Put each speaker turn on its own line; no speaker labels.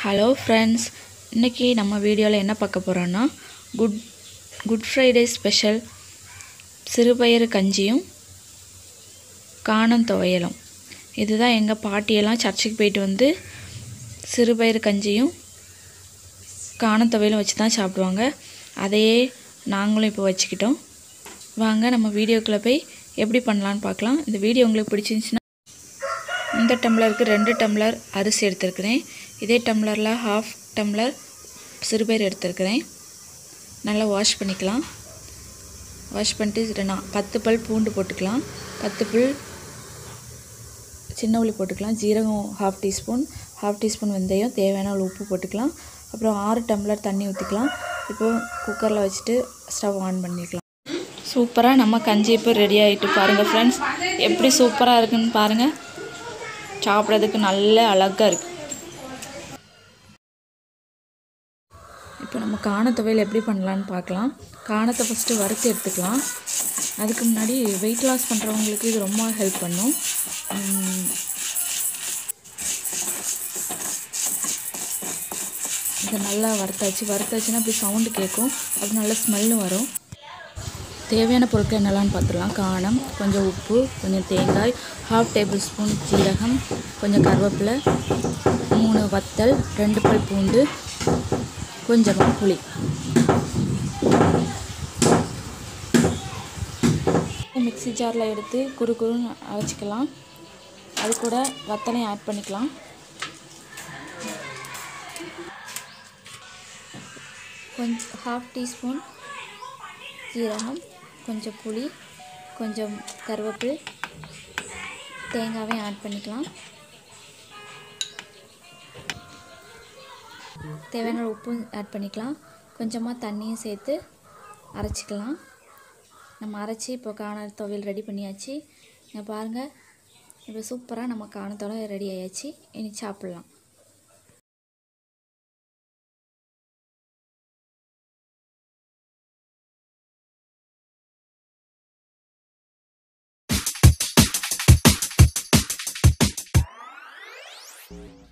Hello friends இன்றைக்கி நம்ம வீடியோவில் என்ன பார்க்க போகிறோன்னா குட் குட் ஃப்ரைடே ஸ்பெஷல் சிறுபயிறு கஞ்சியும் காணம் துவையலும். இதுதான் எங்கள் பாட்டியெல்லாம் சர்ச்சுக்கு போயிட்டு வந்து சிறுபயிறு கஞ்சியும் காணம் துவையலும் வச்சு தான் சாப்பிடுவாங்க. அதையே நாங்களும் இப்போ வச்சுக்கிட்டோம். வாங்க நம்ம வீடியோக்குள்ளே போய் எப்படி பண்ணலான்னு பார்க்கலாம். இந்த வீடியோ உங்களுக்கு பிடிச்சிருந்துச்சுன்னா இந்த டம்ளருக்கு ரெண்டு டம்ளர் அரிசி எடுத்திருக்கிறேன். இதே டம்ளரில் ஹாஃப் டம்ளர் சிறுபயிறு எடுத்திருக்கிறேன். நல்லா வாஷ் பண்ணிக்கலாம். வாஷ் பண்ணிட்டு நான் பத்து பல் பூண்டு போட்டுக்கலாம். பத்து பல் சின்ன உள்ளி போட்டுக்கலாம். ஜீரகம் ஹாஃப் டீஸ்பூன். ஹாஃப் டீஸ்பூன் வெந்தயம் தேவையான அளவு உப்பு போட்டுக்கலாம். அப்புறம் ஆறு டம்ளர் தண்ணி ஊற்றிக்கலாம் இப்போ குக்கரில் வச்சுட்டு ஸ்டவ் ஆன் பண்ணிக்கலாம். சூப்பராக நம்ம கஞ்சி இப்போ ரெடி ஆகிட்டு பாருங்கள் ஃப்ரெண்ட்ஸ் எப்படி சூப்பராக இருக்குன்னு பாருங்கள் சாப்பிட்றதுக்கு நல்ல அழகாக இருக்குது இப்போ நம்ம காண துவையல் எப்படி பண்ணலான்னு பார்க்கலாம். காணத்தை ஃபஸ்ட்டு வறுத்து எடுத்துக்கலாம். அதுக்கு முன்னாடி வெயிட் லாஸ் பண்ணுறவங்களுக்கு இது ரொம்ப ஹெல்ப் பண்ணும். இதை நல்லா வறுத்தாச்சு. வறுத்தாச்சுன்னா அப்படி சவுண்டு கேட்கும் அப்படி நல்ல ஸ்மெல்லும் வரும். தேவையான பொருட்கள் என்னெல்லாம் பார்த்துடலாம். காணம் கொஞ்சம் உப்பு கொஞ்சம் தேங்காய் ஹாஃப் டேபிள் ஸ்பூன் சீரகம் கொஞ்சம் கருவேப்பிலை மூணு வத்தல் ரெண்டு பல் பூண்டு கொஞ்சமாக புளி. மிக்ஸி ஜாரில் எடுத்து குறு குறுன்னு அரைச்சிக்கலாம். அது கூட வத்தலையும் ஆட் பண்ணிக்கலாம். கொஞ்சம் ஹாஃப் டீஸ்பூன் சீரகம். கொஞ்சம் புளி கொஞ்சம் கருவேப்பில் தேங்காவையும் ஆட் பண்ணிக்கலாம். தேவையான உப்பும் ஆட் பண்ணிக்கலாம். கொஞ்சமாக தண்ணியும் சேர்த்து அரைச்சிக்கலாம். நம்ம அரைச்சி இப்போ காண துவையல் ரெடி பண்ணியாச்சு. இங்கே பாருங்கள் இப்போ சூப்பராக நம்ம காண துவையல் ரெடி ஆயாச்சு. இனி சாப்பிட்லாம். Thank.